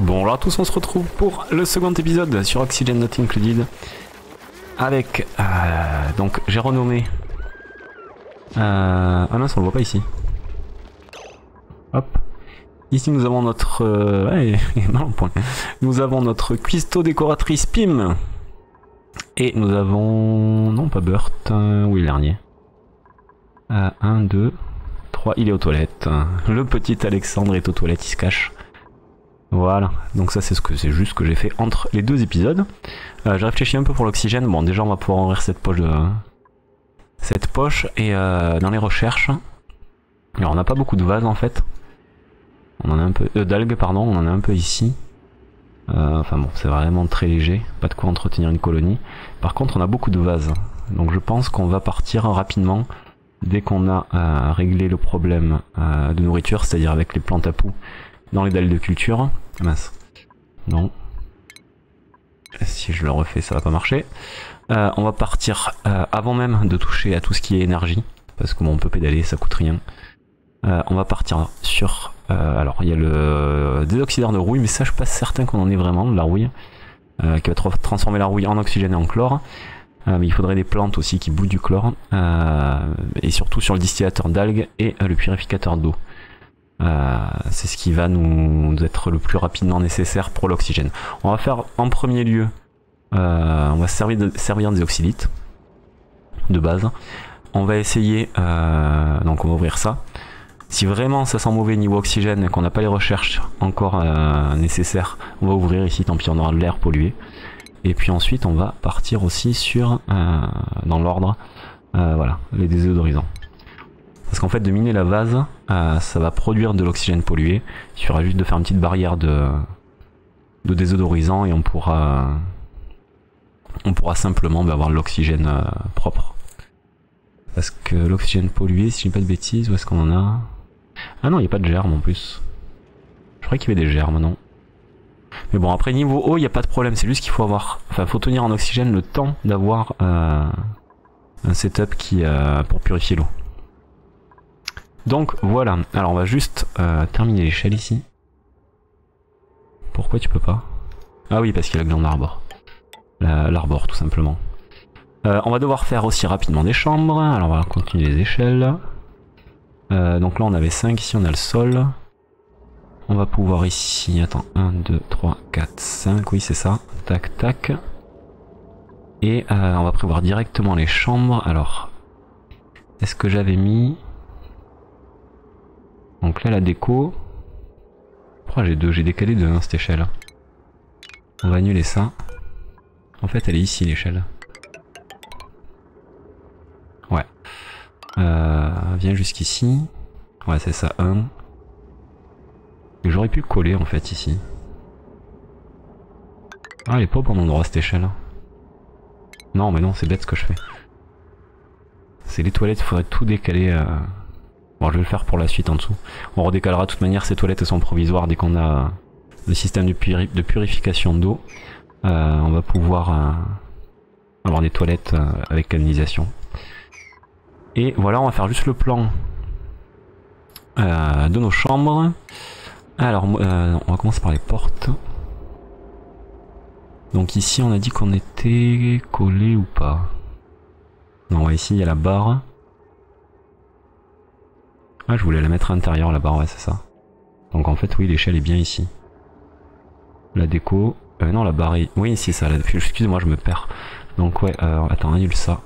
Bonjour à tous, on se retrouve pour le second épisode sur Oxygen Not Included. Avec, euh, donc j'ai renommé... Euh, ah mince, on le voit pas ici. Hop. Ici nous avons notre... Euh, ouais, non, point. Nous avons notre cuistot décoratrice Pim. Et nous avons... Non, pas Burt. Euh, oui, le dernier? 1, 2, 3. Il est aux toilettes. Le petit Alexandre est aux toilettes, il se cache. Voilà, donc ça c'est ce que c'est juste ce que j'ai fait entre les deux épisodes. Euh, j'ai un peu pour l'oxygène. Bon, déjà on va pouvoir ouvrir cette poche cette poche et euh, dans les recherches. Alors on n'a pas beaucoup de vases en fait. On en a un peu euh, d'algues pardon, on en a un peu ici. Euh, enfin bon, c'est vraiment très léger, pas de quoi entretenir une colonie. Par contre, on a beaucoup de vases. Donc je pense qu'on va partir rapidement dès qu'on a réglé le problème de nourriture, c'est-à-dire avec les plantes à poux dans les dalles de culture. Mince. Non. Si je le refais, ça va pas marcher. Euh, on va partir euh, avant même de toucher à tout ce qui est énergie. Parce que bon, on peut pédaler, ça coûte rien. Euh, on va partir sur... alors, il y a le désoxydeur de rouille, mais ça, je suis pas certain qu'on en ait vraiment, de la rouille. qui va tra- transformer la rouille en oxygène et en chlore. Mais il faudrait des plantes aussi qui boutent du chlore. Et surtout sur le distillateur d'algues et le purificateur d'eau. Euh, c'est ce qui va nous être le plus rapidement nécessaire pour l'oxygène. On va faire en premier lieu, euh, on va servir, de, servir des oxylites de base. On va essayer, euh, donc on va ouvrir ça. Si vraiment ça sent mauvais niveau oxygène et qu'on n'a pas les recherches encore nécessaires, on va ouvrir ici, tant pis on aura de l'air pollué. Et puis ensuite on va partir aussi sur, dans l'ordre, voilà, les désodorisants. Parce qu'en fait de miner la vase, euh, ça va produire de l'oxygène pollué. Il suffira juste de faire une petite barrière de, de désodorisant et on pourra, on pourra simplement bah, avoir l'oxygène euh, propre. Parce que l'oxygène pollué, si je dis pas de bêtises, où est-ce qu'on en a? Ah non, il n'y a pas de germes en plus. Je croyais qu'il y avait des germes, non Mais bon, après niveau eau, il n'y a pas de problème. C'est juste qu'il faut avoir, enfin, faut tenir en oxygène le temps d'avoir euh, un setup qui pour purifier l'eau. Donc voilà. Alors on va juste euh, terminer l'échelle ici. Pourquoi tu peux pas? Ah oui, parce qu'il a la glande arbor. La- L'arbor, tout simplement. Euh, on va devoir faire aussi rapidement des chambres. Alors on va continuer les échelles. Euh, donc là on avait 5, ici on a le sol. On va pouvoir ici, attends, 1, 2, 3, 4, 5, oui c'est ça. Tac, tac. Et on va prévoir directement les chambres. Alors, est-ce que j'avais mis... Donc là la déco... Pourquoi j'ai deux? J'ai décalé deux hein, cette échelle. On va annuler ça. En fait elle est ici l'échelle. Ouais. Euh, viens jusqu'ici. Ouais, c'est ça, 1. Et j'aurais pu coller en fait ici. Ah, elle est pas au bon endroit cette échelle. Non, mais non, c'est bête ce que je fais. C'est les toilettes, il faudrait tout décaler. euh. Bon, je vais le faire pour la suite en dessous. On redécalera de toute manière, ces toilettes sont provisoires dès qu'on a le système de, puri- de purification d'eau. Euh, on va pouvoir euh, avoir des toilettes euh, avec canalisation. Et voilà, on va faire juste le plan euh, de nos chambres. Alors, euh, on va commencer par les portes. Donc ici, on a dit qu'on était collé ou pas? Non, ici, il y a la barre. Ah, je voulais la mettre à l'intérieur, barre, ouais, c'est ça. Donc en fait, oui, l'échelle est bien ici. La déco... Euh, non, la barre est... Oui, c'est ça, la... excuse-moi, je me perds. Donc ouais, euh, attends, annule ça.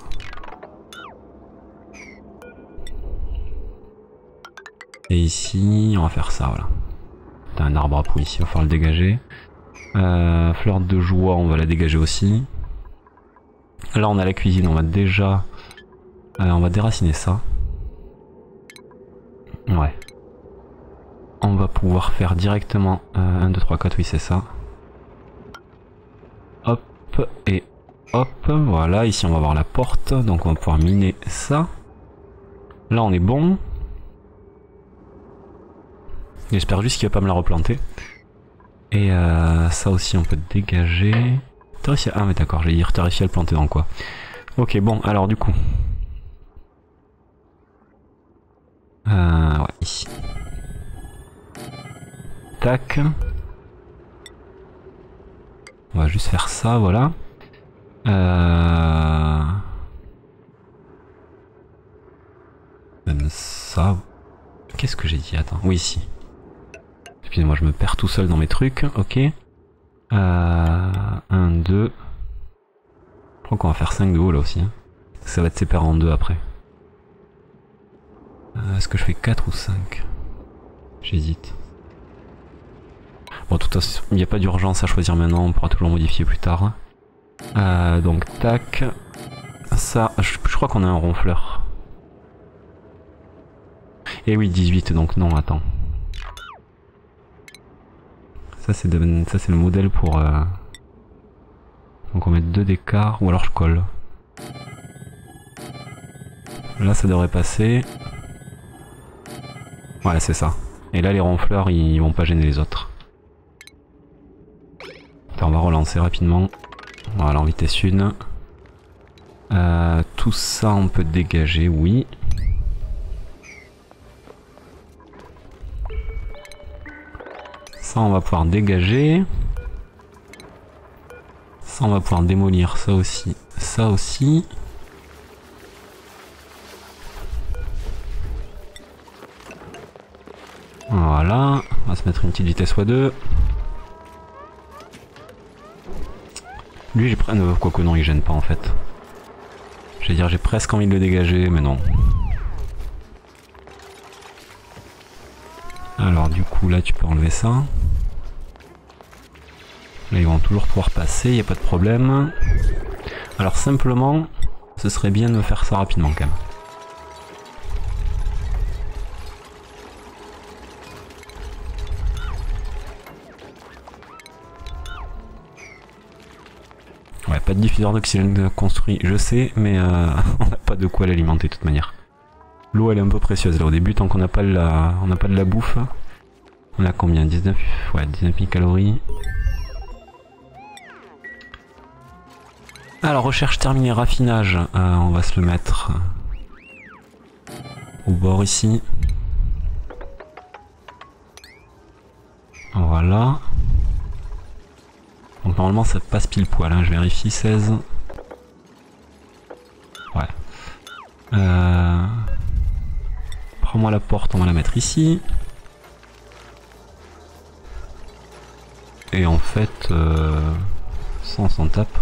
Et ici, on va faire ça, voilà. T'as un arbre à poux ici, il va falloir le dégager. Euh, fleur de joie, on va la dégager aussi. Là, on a la cuisine, on va déjà... euh, on va déraciner ça. Ouais. On va pouvoir faire directement... euh, 1, 2, 3, 4, oui c'est ça. Hop, et hop, voilà, ici on va avoir la porte, donc on va pouvoir miner ça. Là on est bon. J'espère juste qu'il va pas me la replanter. Et euh, ça aussi on peut dégager. Ah mais d'accord, j'ai à le planter dans quoi Ok bon alors du coup. Euh, ouais. Tac. On va juste faire ça, voilà. Euh... Même ça. Qu'est-ce que j'ai dit? Attends. Oui, ici. Excusez-moi, je me perds tout seul dans mes trucs. Ok. Euh... 1, 2. Je crois qu'on va faire 5 de haut là aussi. Hein. Ça va être séparé en deux après. Euh, Est-ce que je fais 4 ou 5 J'hésite. Bon, de toute façon, il n'y a pas d'urgence à choisir maintenant, on pourra toujours modifier plus tard. Euh, donc, tac. Ça, je, crois qu'on a un ronfleur. Et oui, 18, donc non, attends. Ça, c'est le modèle pour... euh, Donc on met deux d'écart, ou alors je colle. Là, ça devrait passer. Ouais, c'est ça. Et là, les ronfleurs, ils vont pas gêner les autres. Attends, on va relancer rapidement. Voilà, en vitesse 1. Euh, tout ça, on peut dégager, oui. Ça, on va pouvoir dégager. Ça, on va pouvoir démolir ça aussi. Ça aussi. Une petite vitesse x2. Lui, j'ai presque... Euh, Quoique non, il gêne pas en fait. Je vais dire, j'ai presque envie de le dégager, mais non. Alors du coup, là, tu peux enlever ça. Là, ils vont toujours pouvoir passer, il a pas de problème. Alors simplement, ce serait bien de faire ça rapidement quand même. Pas de diffuseur d'oxygène construit, je sais, mais euh, on n'a pas de quoi l'alimenter de toute manière. L'eau elle est un peu précieuse là au début, tant qu'on n'a pas, la... on pas de la bouffe. On a combien 19 Ouais, 19 000 calories. Alors, recherche terminée, raffinage. Euh, on va se le mettre au bord ici. Voilà. Normalement ça passe pile poil, hein. je vérifie, 16. Ouais. Euh... Prends-moi la porte, on va la mettre ici. Et en fait, euh... ça on s'en tape.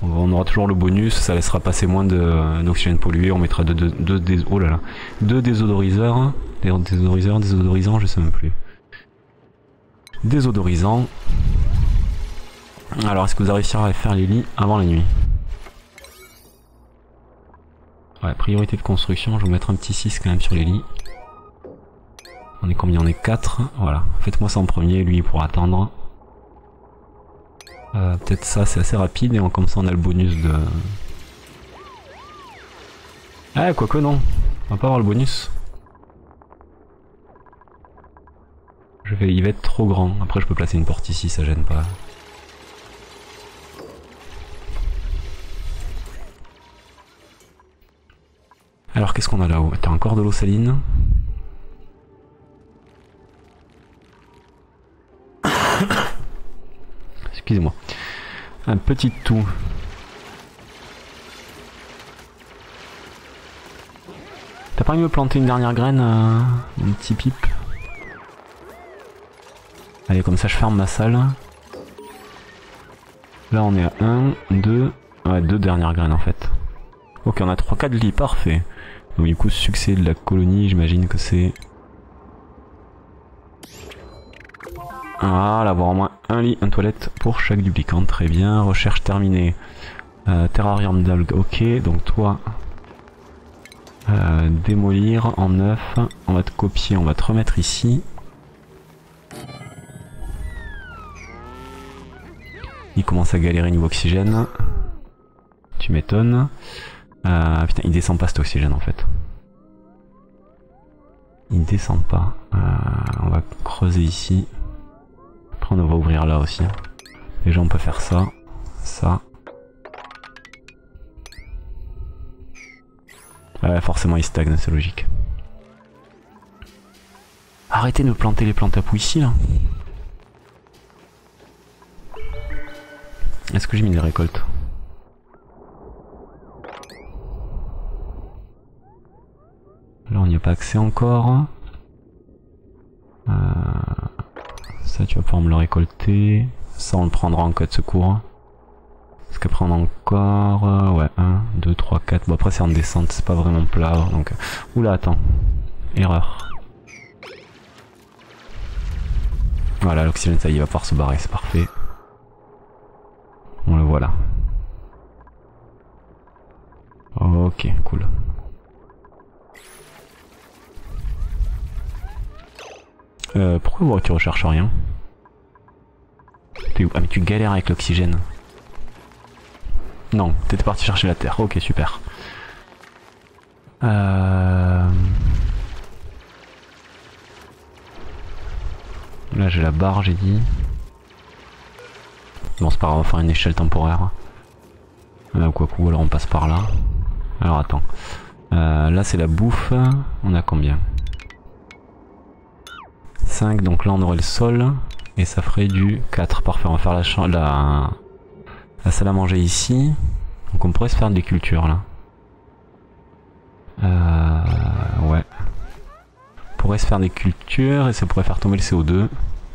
On aura toujours le bonus, ça laissera passer moins d'oxygène pollué, on mettra deux, deux, oh là là, deux désodoriseurs, des désodoriseurs, désodorisants, je sais même plus. Désodorisants. Alors, est-ce que vous arriverez à faire les lits avant la nuit Ouais, priorité de construction, je vais mettre un petit 6 quand même sur les lits. On est combien? On est 4. Voilà, faites-moi ça en premier, lui il pourra attendre. Euh, Peut-être ça, c'est assez rapide et comme ça on a le bonus de... Ah, quoique non, on va pas avoir le bonus. Je vais, il va être trop grand. Après, je peux placer une porte ici, ça gêne pas. Alors, qu'est-ce qu'on a là-haut? T'as encore de l'eau saline? Excusez-moi. Un petit tout. T'as pas envie de me planter une dernière graine, euh, un petit pipe Allez, comme ça je ferme ma salle. Là on est à 1, 2, ouais, deux dernières graines en fait. Ok, on a 3-4 lits, parfait. Donc du coup, succès de la colonie, j'imagine que c'est... Ah, là, avoir au moins un lit, un toilette pour chaque duplicante, très bien. Recherche terminée. Euh, terrarium d'algues, ok, donc toi... euh, démolir en neuf. On va te copier, on va te remettre ici. Il commence à galérer niveau oxygène. Tu m'étonnes. Euh, putain, il descend pas cet oxygène en fait. Il descend pas. Euh, on va creuser ici. Après on va ouvrir là aussi. Déjà on peut faire ça. Ça. Ouais, forcément il stagne, c'est logique. Arrêtez de planter les plantes à poux ici là. Est-ce que j'ai mis des récoltes Là on n'y a accès encore. Euh, ça tu vas pouvoir me le récolter. Ça on le prendra en cas de secours. Est-ce qu'après on a encore... Euh, ouais, 1, 2, 3, 4. Bon après c'est en descente, c'est pas vraiment plat. Donc... Oula attends. Erreur. Voilà l'oxygène ça y est, il va pouvoir se barrer, c'est parfait. On le voit là. Ok, cool. Euh, pourquoi tu recherches rien Ah mais tu galères avec l'oxygène. Non, t'étais parti chercher la terre. Ok, super. Euh... Là j'ai la barre, j'ai dit. Bon c'est pas grave, on va faire une échelle temporaire. Euh, quoi ou alors on passe par là. Alors attends. Euh, là c'est la bouffe. On a combien? 5, donc là on aurait le sol. Et ça ferait du 4. Parfait, on va faire la, la, la salle à manger ici. Donc on pourrait se faire des cultures là. Euh, ouais. On pourrait se faire des cultures et ça pourrait faire tomber le CO2.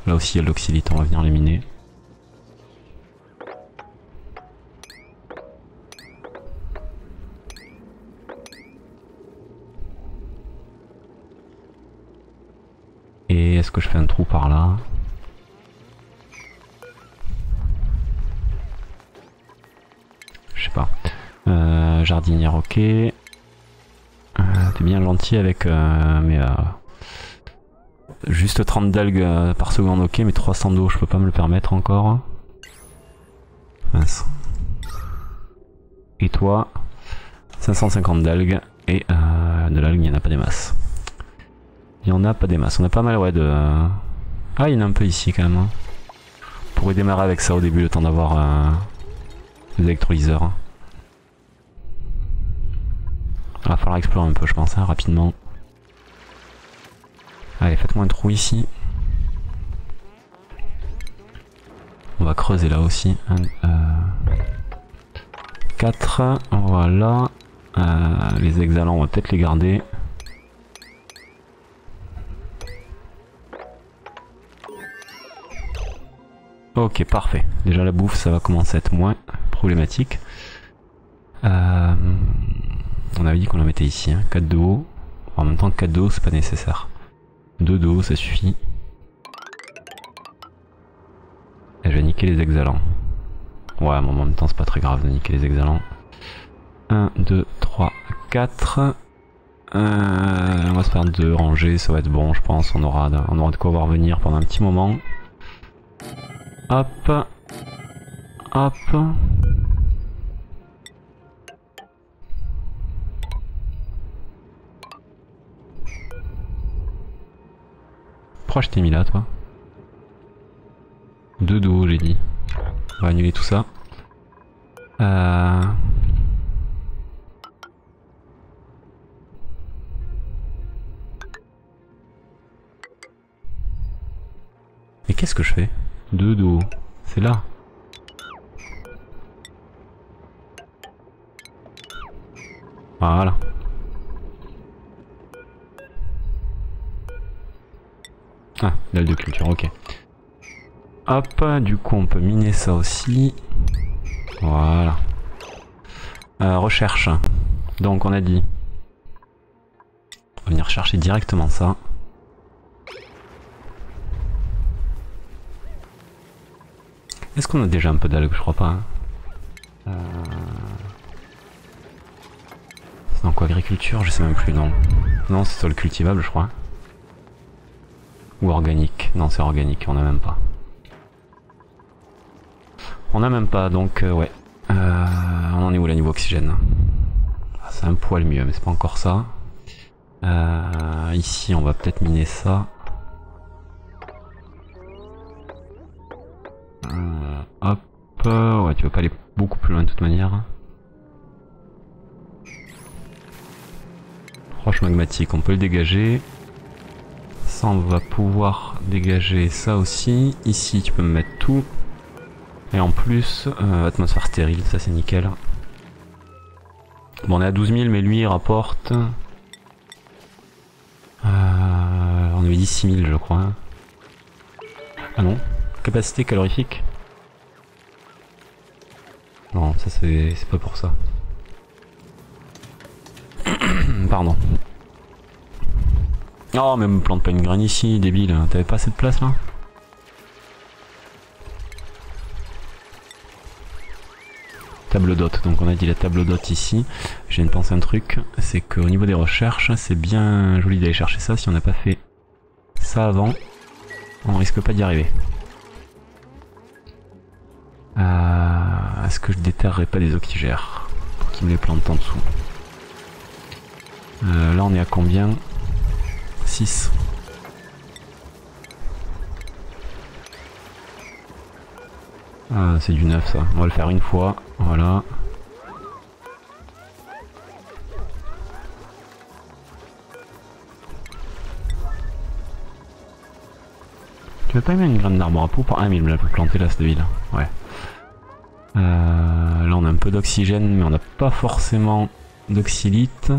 Là aussi il y a l'oxylite, on va venir l'éliminer. Et est-ce que je fais un trou par là Je sais pas. Euh, jardinière, ok. Euh, T'es bien gentil avec euh, mais juste 30 d'algues par seconde, ok, mais 300 d'eau, je peux pas me le permettre encore. Et toi, 550 d'algues et de l'algue, il n'y en a pas des masses. Il y en a pas des masses. On a pas mal ouais de... Ah il y en a un peu ici quand même. Hein. On pourrait démarrer avec ça au début le temps d'avoir euh, l'électrolyseur. Il va falloir explorer un peu je pense hein, rapidement. Allez faites-moi un trou ici. On va creuser là aussi. 4. Euh, voilà. Euh, les exhalants on va peut-être les garder. Ok, parfait. Déjà la bouffe, ça va commencer à être moins problématique. Euh, on avait dit qu'on la mettait ici, hein, 4 de haut. En même temps, 4 de haut, c'est pas nécessaire. 2 de haut, ça suffit. Et je vais niquer les exhalants. Ouais, mais en même temps, c'est pas très grave de niquer les exhalants. 1, 2, 3, 4. on va se faire deux rangées, ça va être bon, je pense. On aura, on aura de quoi voir venir pendant un petit moment. Hop. Hop. Pourquoi je t'ai mis là, toi? Deux dos, j'ai dit. On va annuler tout ça. Euh... Mais qu'est-ce que je fais? Deux dos. C'est là. Voilà. Ah, dalle de culture, ok. Hop, du coup on peut miner ça aussi. Voilà. Euh, recherche. Donc on a dit. On va venir chercher directement ça. Est-ce qu'on a déjà un peu d'algues Je crois pas. Hein. Euh... C'est dans quoi Agriculture Je sais même plus, non. Non, c'est sol cultivable, je crois. Ou organique. Non, c'est organique, on a même pas. On a même pas, donc euh, ouais. Euh, on en est où là niveau oxygène? Ah, C'est un poil mieux, mais c'est pas encore ça. Euh, ici, on va peut-être miner ça. Ouais, tu vas pas aller beaucoup plus loin de toute manière. Roche magmatique, on peut le dégager. Ça, on va pouvoir dégager ça aussi. Ici, tu peux me mettre tout. Et en plus, euh, atmosphère stérile, ça c'est nickel. Bon, on est à 12 000, mais lui il rapporte. Euh, on avait dit 6 000, je crois. Ah non, capacité calorifique. Ça c'est pas pour ça. Pardon. Oh, mais me plante pas une graine ici, débile. T'avais pas assez de place là Table d'hôte, donc on a dit la table d'hôte ici. Je viens de penser un truc, c'est qu'au niveau des recherches, c'est bien joli d'aller chercher ça. Si on n'a pas fait ça avant, on risque pas d'y arriver. Euh, Est-ce que je déterrerai pas des oxygères pour qu'ils me les plantent en dessous euh, Là on est à combien? 6. Ah, c'est du neuf ça. On va le faire une fois. Voilà. Tu veux pas mettre une graine d'arbre à peau pour... Ah mais il me l'a planté là cette ville. Ouais. Euh, là on a un peu d'oxygène mais on n'a pas forcément d'oxylite.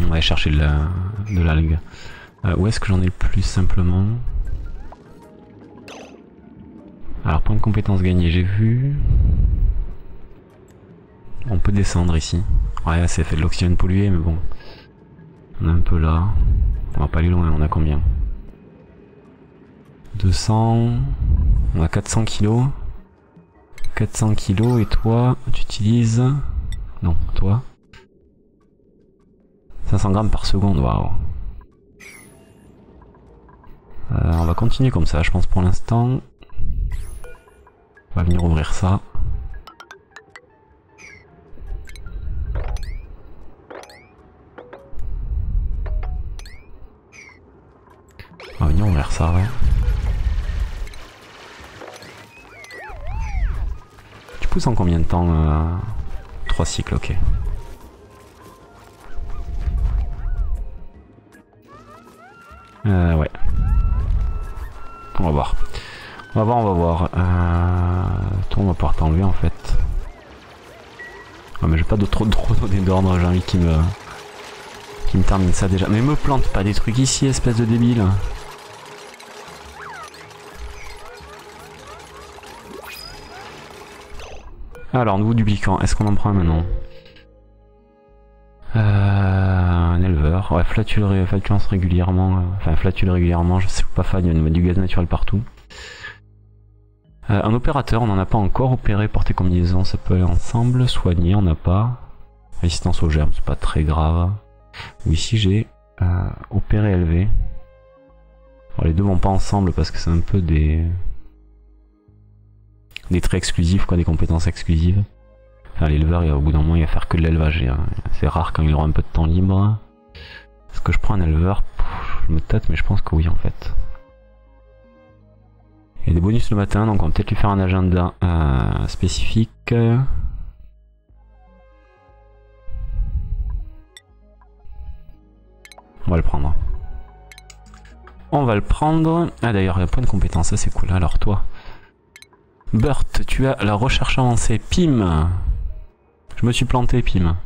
On va aller chercher de l'algue. Euh, où est-ce que j'en ai le plus simplement? Alors point de compétence gagné, j'ai vu. On peut descendre ici. Ouais, c'est fait de l'oxygène pollué, mais bon. On est un peu là. On va pas aller loin, on a combien? 200... On a 400 kilos. 400 kilos, et toi, tu utilises... Non, toi? 500 grammes par seconde, waouh. Euh, on va continuer comme ça, je pense pour l'instant. On va venir ouvrir ça. En combien de temps euh... 3 cycles, ok. Euh, ouais. On va voir. On va voir, on va voir. Euh... On va pouvoir t'enlever en fait. Ouais, mais j'ai pas de trop trop donner d'ordre, j'ai envie qu'il me... Qui me termine ça déjà. Mais me plante pas des trucs ici, espèce de débile. Alors, nouveau dupliquant, est-ce qu'on en prend un maintenant euh, Un éleveur, ouais, flatule, flatulence régulièrement, euh, enfin flatule régulièrement, je sais pas fan, il y a du gaz naturel partout. Euh, un opérateur, on n'en a pas encore opéré, porter combinaison, ça peut aller ensemble, soigner, on n'a pas. Résistance aux germes, c'est pas très grave. Ou ici j'ai opéré élevé. les deux vont pas ensemble parce que c'est un peu des des traits exclusifs, quoi, des compétences exclusives. L'éleveur, au bout d'un moment, il va faire que de l'élevage. C'est rare quand il aura un peu de temps libre. Est-ce que je prends un éleveur? Je me tâte, mais je pense que oui, en fait. Il y a des bonus le matin, donc on va peut-être lui faire un agenda euh, spécifique. On va le prendre. On va le prendre. Ah d'ailleurs, il y a point de compétence, ça c'est cool. Alors toi, Burt, tu as la recherche avancée. Pim Je me suis planté, Pim.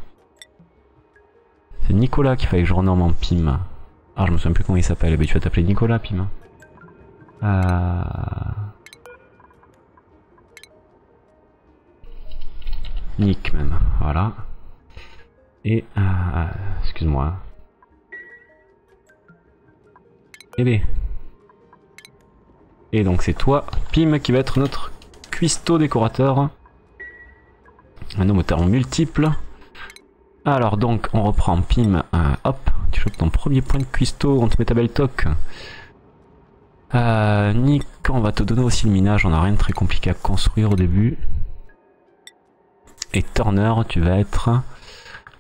C'est Nicolas qu'il fallait que je renomme en Pim. Ah, je me souviens plus comment il s'appelle. Mais tu vas t'appeler Nicolas, Pim. Euh... Nick même, voilà. Et... Euh, Excuse-moi. Et Et donc c'est toi, Pim, qui va être notre cuistot décorateur. Un homme en multiple. Alors donc on reprend Pim, euh, hop, tu chopes ton premier point de cuistot, on te met ta belle toque. Euh, Nick, on va te donner aussi le minage, on a rien de très compliqué à construire au début. Et Turner, tu vas être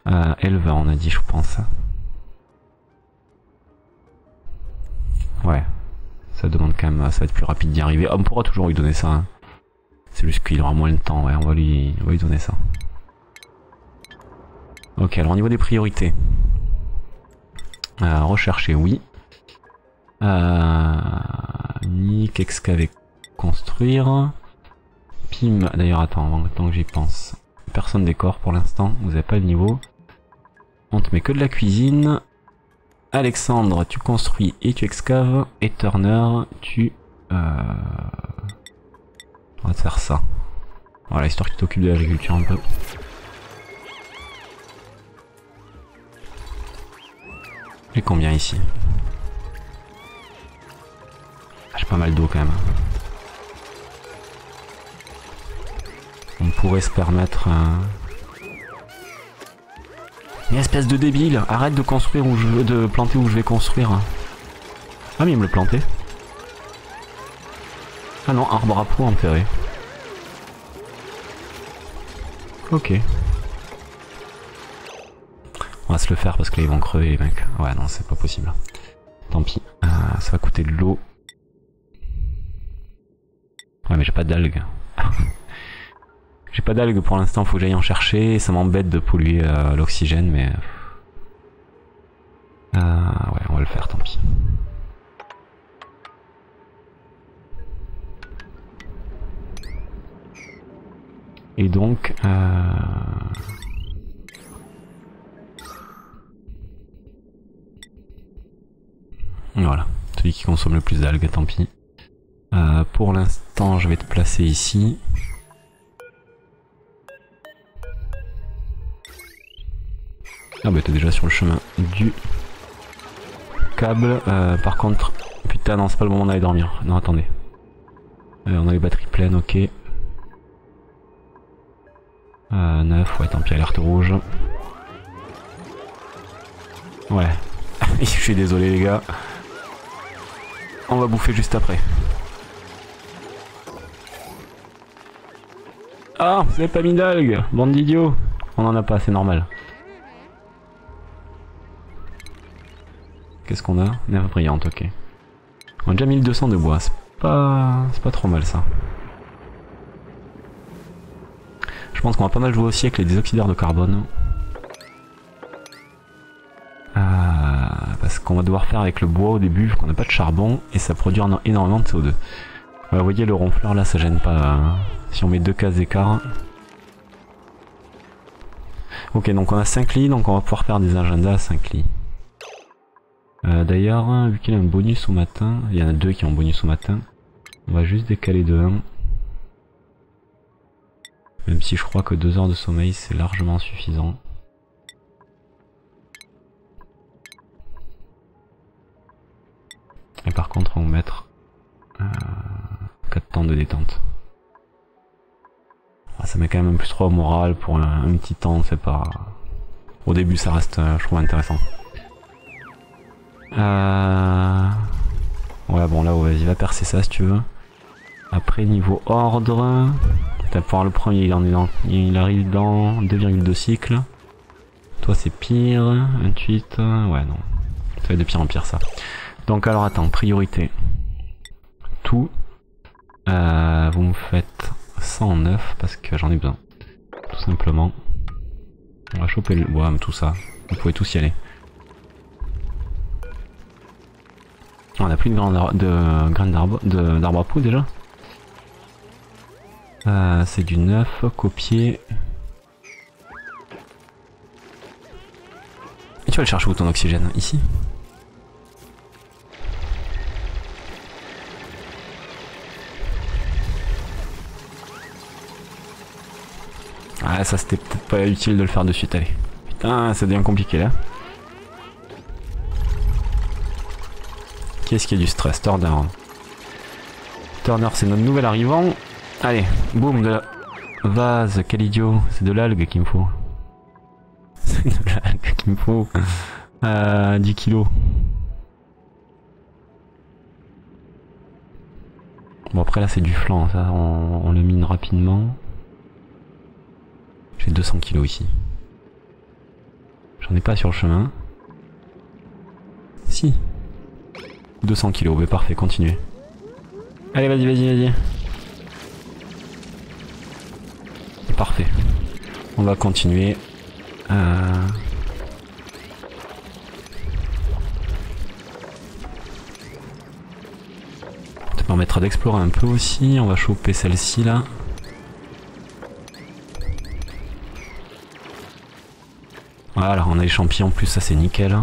euh, éleveur, on a dit, je pense. Ouais, ça demande quand même, ça va être plus rapide d'y arriver. on pourra toujours lui donner ça. Hein. C'est juste qu'il aura moins de temps, ouais, on va lui, on va lui donner ça. Ok, alors au niveau des priorités. Euh, rechercher, oui. Euh, Nick, excaver, construire? Pim, d'ailleurs attends, tant que j'y pense. Personne décore pour l'instant, vous avez pas le niveau. On te met que de la cuisine. Alexandre, tu construis et tu excaves. Et Turner, tu... Euh... On va te faire ça. Voilà, histoire que tu t'occupes de l'agriculture un peu. Et combien ici? J'ai pas mal d'eau quand même. On pourrait se permettre... Une espèce de débile, arrête de construire où je veux, de planter où je vais construire. Ah mais il me le plantait. Ah non, arbre à peau enterré. Ok. On va se le faire parce qu'ils vont crever les mecs. Ouais non c'est pas possible. Tant pis. Euh, ça va coûter de l'eau. Ouais mais j'ai pas d'algues. j'ai pas d'algues pour l'instant, faut que j'aille en chercher. Ça m'embête de polluer euh, l'oxygène mais... Euh, ouais on va le faire, tant pis. Et donc... Euh... Voilà, celui qui consomme le plus d'algues, tant pis. Euh, pour l'instant, je vais te placer ici. Ah bah t'es déjà sur le chemin du câble. Euh, par contre, putain non, c'est pas le moment d'aller dormir. Non, attendez. Euh, on a les batteries pleines, ok. Euh, 9, ouais, tant pis, alerte rouge. Ouais. Je suis désolé les gars. On va bouffer juste après. Ah, vous avez pas mis d'algues, bande d'idiots. On en a pas, c'est normal. Qu'est-ce qu'on a? Nerf brillante, ok. On a déjà 1200 de bois, c'est pas... c'est pas trop mal ça. Je pense qu'on va pas mal jouer aussi avec les désoxydaires de carbone. parce qu'on va devoir faire avec le bois au début, vu qu'on n'a pas de charbon, et ça produit énormément de CO2. vous voyez le ronfleur là, ça gêne pas. Hein. Si on met deux cases d'écart. Ok, donc on a 5 lits, donc on va pouvoir faire des agendas à 5 lits. Euh, d'ailleurs, vu qu'il a un bonus au matin, il y en a deux qui ont un bonus au matin, on va juste décaler de 1. Même si je crois que 2 heures de sommeil c'est largement suffisant. Et par contre, on va mettre euh, 4 temps de détente. Ah, ça met quand même un plus 3 au moral pour un, petit temps, c'est pas... Au début, ça reste, euh, je trouve, intéressant. Euh... Ouais, bon, là, vas-y, va percer ça si tu veux. Après, niveau ordre, t'as pour le premier, il, arrive dans 2,2 cycles. Toi, c'est pire. 28, ouais, non. Ça va être de pire en pire, ça. Donc alors attends, priorité. Tout. Euh, vous me faites 109 parce que j'en ai besoin. Tout simplement. On va choper le bois, tout ça. Vous pouvez tous y aller. On a plus de graines d'arbre à poudre déjà? Euh, c'est du 9, copier. Et tu vas le chercher où ton oxygène? Ici? Ah ça c'était peut-être pas utile de le faire de suite, allez. Putain, ça devient compliqué là. Qu'est-ce qui a du stress? Turner. Turner c'est notre nouvel arrivant. Allez, boum, de la vase, quel idiot. C'est de l'algue qu'il me faut. C'est de l'algue qu'il me faut. Euh, 10 kilos. Bon après là c'est du flanc, ça on le mine rapidement. J'ai 200 kilos ici. J'en ai pas sur le chemin. Si. 200 kilos, mais parfait, continuez. Allez, vas-y, vas-y, vas-y. Parfait. On va continuer. Euh... Ça permettra d'explorer un peu aussi. On va choper celle-ci là. Voilà, on a les champignons en plus, ça c'est nickel.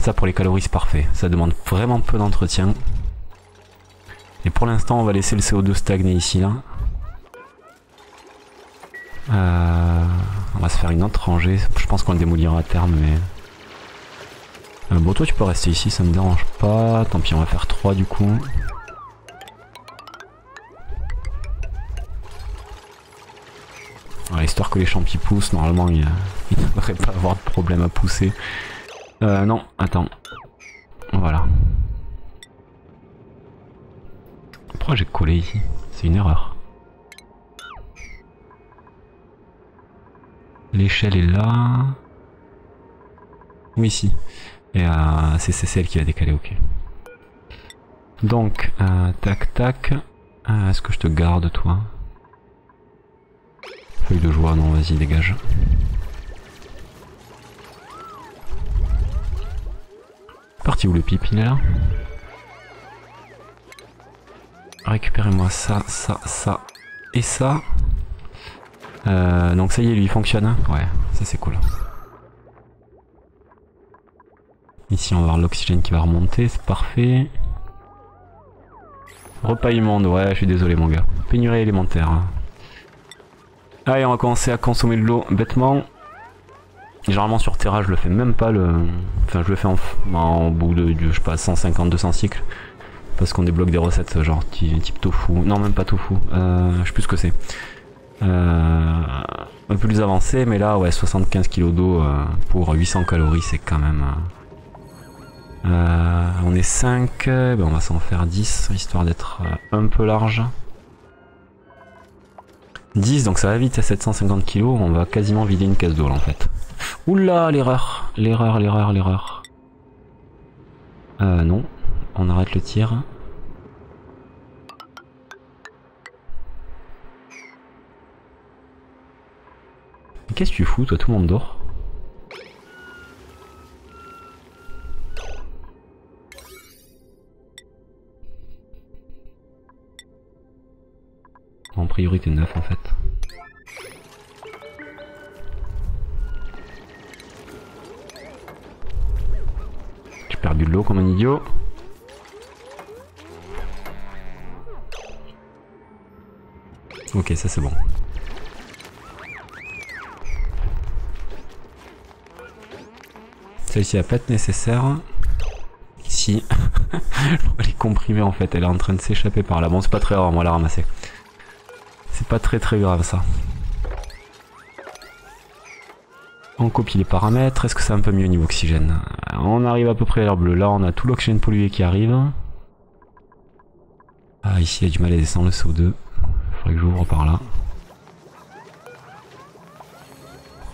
Ça pour les calories c'est parfait, ça demande vraiment peu d'entretien. Et pour l'instant on va laisser le CO2 stagner ici là. Euh, on va se faire une autre rangée, je pense qu'on le démolira à terme mais... Euh, bon toi tu peux rester ici, ça me dérange pas, tant pis on va faire 3 du coup. histoire que les champs poussent, normalement il ne devrait pas avoir de problème à pousser. Euh, non, attends. Voilà. Pourquoi j'ai collé ici? C'est une erreur. L'échelle est là. Oui, ici. Et euh, c'est celle qui a décalé, ok. Donc, euh, tac tac. Euh, est-ce que je te garde toi? De joie, non, vas-y, dégage. Parti où le pipe, il est là? Récupérez-moi ça, ça, ça et ça. Euh, donc ça y est, lui, il fonctionne. Ouais, ça c'est cool. Ici, on va avoir l'oxygène qui va remonter, c'est parfait. Repas immonde, ouais, je suis désolé mon gars. Pénurie élémentaire. Allez, on va commencer à consommer de l'eau bêtement. Généralement sur Terra, je le fais même pas le. Enfin, je le fais en, bout de, je sais pas, 150-200 cycles. Parce qu'on débloque des recettes genre type tofu. Non, même pas tofu. Euh, je sais plus ce que c'est. Euh, un peu plus avancé, mais là, ouais, 75 kg d'eau euh, pour 800 calories, c'est quand même. on est 5, ben on va s'en faire 10 histoire d'être un peu large. 10, donc ça va vite à 750 kg, on va quasiment vider une caisse d'eau en fait. Oula, l'erreur, l'erreur, l'erreur, l'erreur. Euh, non, on arrête le tir. Qu'est-ce que tu fous, toi, tout le monde dort En priorité 9 en fait. J'ai perdu de l'eau comme un idiot. Ok, ça c'est bon. Celle-ci a pas être nécessaire. Si. elle est comprimée en fait, elle est en train de s'échapper par là. Bon, c'est pas très rare, on va la ramasser. C'est pas très très grave ça. On copie les paramètres. Est-ce que c'est un peu mieux au niveau oxygène? On arrive à peu près à l'air bleu. Là, on a tout l'oxygène pollué qui arrive. Ah, ici, il y a du mal à descendre le CO2. Faudrait que j'ouvre par là.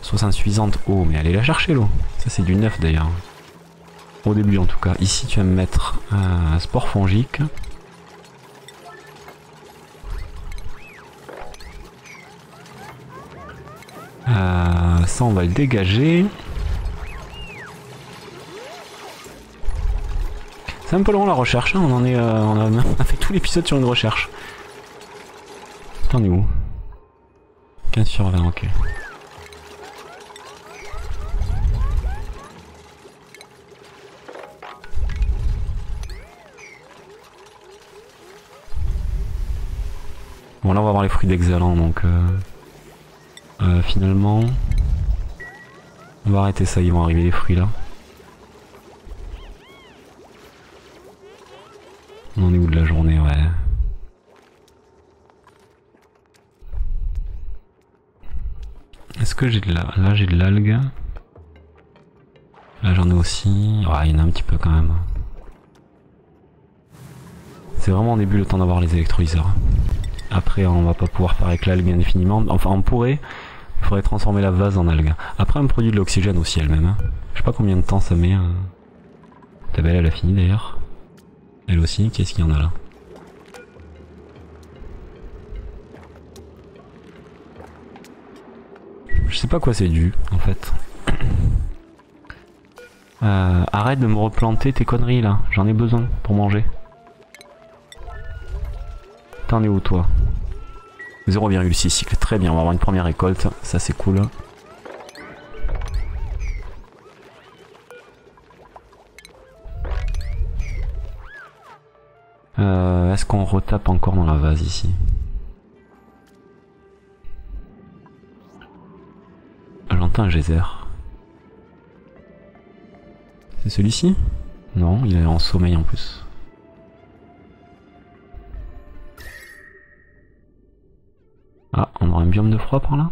Soit insuffisante. Oh, mais allez la chercher l'eau. Ça, c'est du neuf d'ailleurs. Au début, en tout cas. Ici, tu vas me mettre un sport fongique. Euh, ça, on va le dégager. C'est un peu long la recherche, hein. on en est, euh, on, a, fait tout l'épisode sur une recherche. T'en es où? 15 sur 20, ok. Bon là on va avoir les fruits d'exhalant donc... Euh... Euh, finalement, on va arrêter ça, ils vont arriver les fruits là. On en est où de la journée, ouais. Est-ce que j'ai de la... Là j'ai de l'algue? Là j'en ai aussi. Ouais, il y en a un petit peu quand même. C'est vraiment au début le temps d'avoir les électrolyseurs. Après on va pas pouvoir faire avec l'algue indéfiniment. Enfin on pourrait, il faudrait transformer la vase en algue. Après, on produit de l'oxygène aussi elle-même. Hein. Je sais pas combien de temps ça met. Hein. Belle, elle a fini d'ailleurs. Elle aussi, qu'est-ce qu'il y en a là? Je sais pas quoi c'est dû, en fait. Euh, arrête de me replanter tes conneries là, j'en ai besoin pour manger. T'en es où toi? 0,6 cycle, très bien, on va avoir une première récolte, ça c'est cool. Euh, Est-ce qu'on retape encore dans la vase ici? J'entends un geyser. C'est celui-ci? Non, il est en sommeil en plus. Ah, on aura un biome de froid par là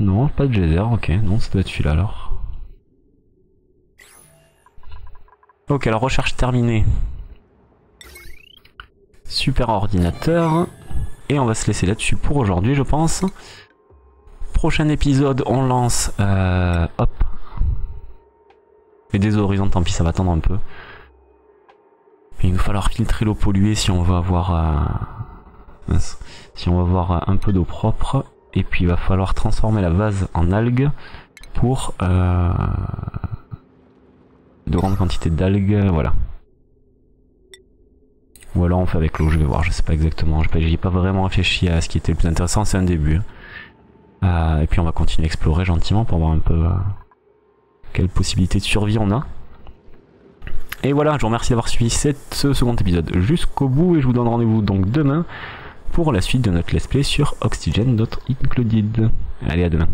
Non, pas de geyser, ok, non, ça doit être celui-là alors. Ok, alors recherche terminée. Super ordinateur. Et on va se laisser là-dessus pour aujourd'hui, je pense. Prochain épisode, on lance... Euh, hop. Et des horizons, tant pis, ça va attendre un peu. Il va falloir filtrer l'eau polluée si on veut avoir... Euh, si on avoir un peu d'eau propre. Et puis il va falloir transformer la vase en algues pour euh, de grandes quantités d'algues, voilà. Ou alors on fait avec l'eau, je vais voir, je sais pas exactement. J'ai pas vraiment réfléchi à ce qui était le plus intéressant, c'est un début. Euh, et puis on va continuer à explorer gentiment pour voir un peu quelles possibilités de survie on a. Et voilà, je vous remercie d'avoir suivi ce second épisode jusqu'au bout et je vous donne rendez-vous donc demain pour la suite de notre let's play sur Oxygen Included. Allez, à demain.